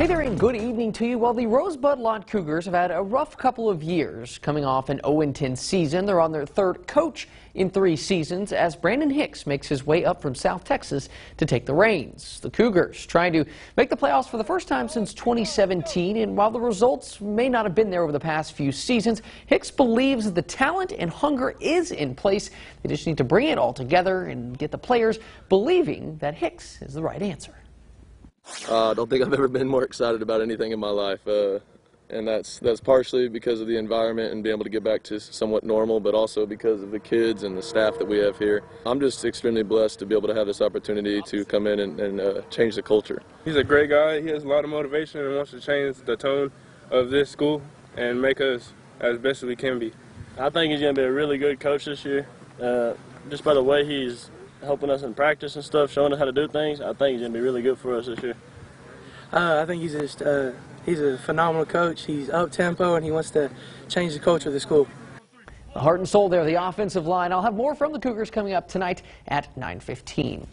Hey there and good evening to you. Well, the Rosebud-Lott Cougars have had a rough couple of years coming off an 0-10 season. They're on their third coach in three seasons as Brandon Hicks makes his way up from South Texas to take the reins. The Cougars trying to make the playoffs for the first time since 2017, and while the results may not have been there over the past few seasons, Hicks believes the talent and hunger is in place. They just need to bring it all together and get the players believing that Hicks is the right answer. Uh, I don't think I've ever been more excited about anything in my life, uh, and that's that's partially because of the environment and being able to get back to somewhat normal, but also because of the kids and the staff that we have here. I'm just extremely blessed to be able to have this opportunity to come in and, and uh, change the culture. He's a great guy. He has a lot of motivation and wants to change the tone of this school and make us as best as we can be. I think he's going to be a really good coach this year. Uh, just by the way he's helping us in practice and stuff, showing us how to do things. I think he's going to be really good for us this year. Uh, I think he's just uh, he's a phenomenal coach. He's up tempo and he wants to change the culture of the school. The heart and soul there, the offensive line. I'll have more from the Cougars coming up tonight at 9:15.